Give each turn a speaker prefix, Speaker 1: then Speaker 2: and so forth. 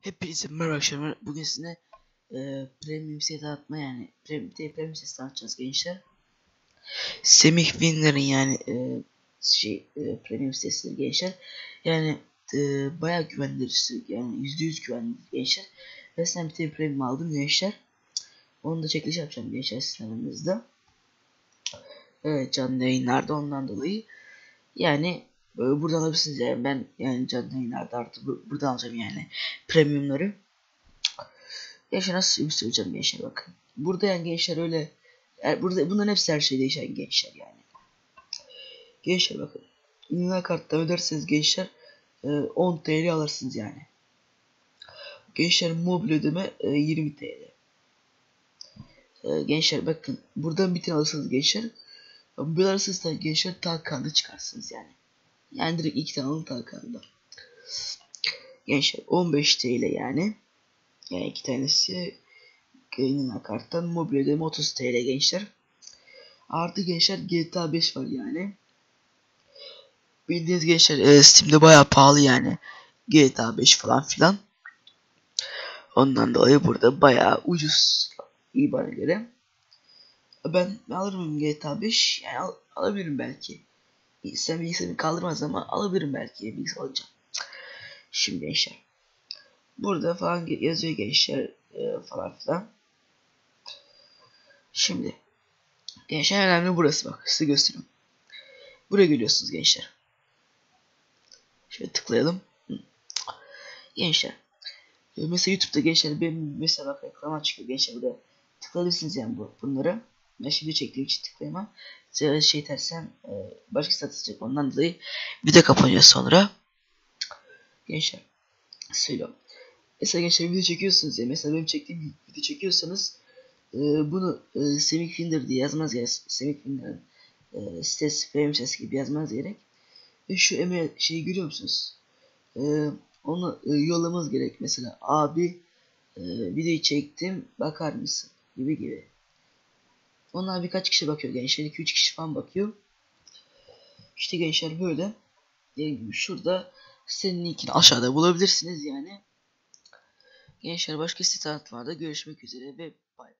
Speaker 1: Hepinize merhaba arkadaşlar. Bugün sizinle e, premium set atma yani premium, değil, premium set atacağız gençler. Semih Winner'ın yani e, şey e, premium sesleri gençler. Yani e, bayağı güvenilir yani %100 güvenilir gençler. Ve sen bir tane premium aldım gençler. Onu da çekiliş yapacağım gençler sizin Evet canlı yayınlarda ondan dolayı. Yani buradan alabilirsiniz yani ben yani canlı yayınlarda artık bu, buradan alacağım yani premiumları. Gençler nasıl bir söyleyeceğim gençler bakın. Burada yani gençler öyle er, burada bunların hepsi her şey değişen gençler yani. Gençler bakın. Ünlü kartla öderseniz gençler e, 10 TL alırsınız yani. Gençler mobil ödeme e, 20 TL. E, gençler bakın buradan bir tane alırsınız gençler. Bu alırsınız gençler ta çıkarsınız yani. Yani direkt iki tane alın takanda. Gençler 15 TL yani. Yani iki tanesi yayınlanan karttan mobil ödeme 30 TL gençler. Artı gençler GTA 5 var yani. Bildiğiniz gençler e, Steam'de bayağı pahalı yani. GTA 5 falan filan. Ondan dolayı burada bayağı ucuz iyi bana göre. Ben alırım GTA 5 yani al, alabilirim belki. Sen bilgisayarını kaldırmaz ama alabilirim belki bilgisayar alacağım. Şimdi gençler. Burada falan yazıyor gençler e, falan filan. Şimdi. Gençler önemli burası bak size göstereyim. Buraya geliyorsunuz gençler. Şöyle tıklayalım. Gençler. E, mesela YouTube'da gençler benim mesela bak reklama çıkıyor gençler burada tıklayabilirsiniz yani bu, bunları. Şimdi çektiğim için tıklayamam. Size şey tersem e, başka satacak ondan dolayı video kapanıyor sonra. Gençler söylüyorum. Mesela gençler video çekiyorsunuz ya mesela benim çektiğim video çekiyorsanız e, bunu e, Semih Finder diye yazmaz ya Semih Finder'ın e, sitesi benim ses gibi yazmaz gerek. E, şu email şeyi görüyor musunuz? Onu e, gerek mesela abi e, videoyu çektim bakar mısın gibi gibi. Onlar birkaç kişi bakıyor gençler 2-3 kişi falan bakıyor. İşte gençler böyle. Şurada senin linkini aşağıda bulabilirsiniz yani. Gençler başka site var da görüşmek üzere ve bay bay.